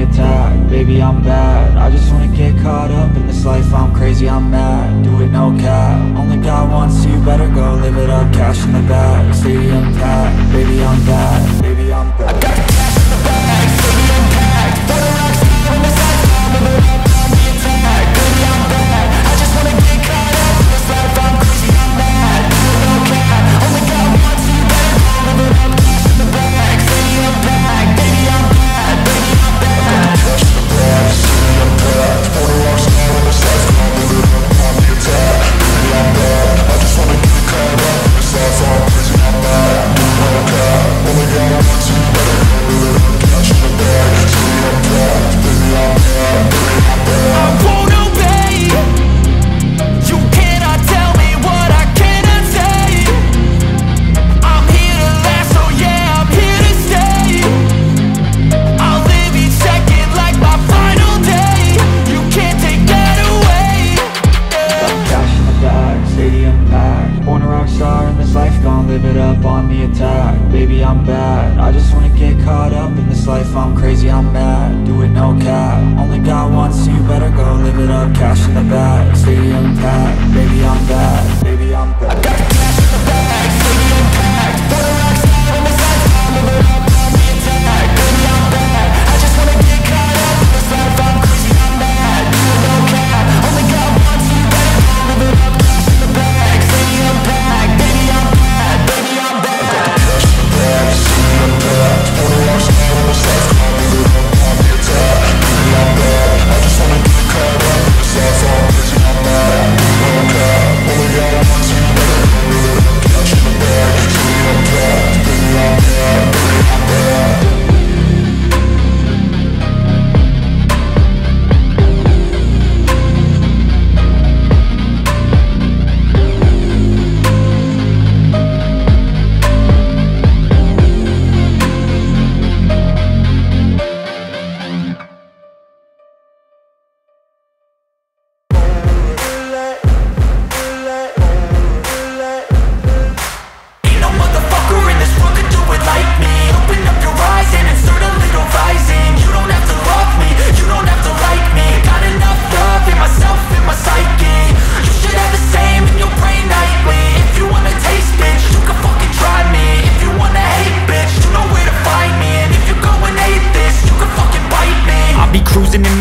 attack. Baby, I'm bad, I just wanna get caught up in this life. I'm crazy, I'm mad, do it no cap. Only God wants you, better go live it up. Cash in the bag, stadium packed. Baby, I'm bad, baby, I'm bad it up Cash in the bag, stadium packed Baby, I'm bad,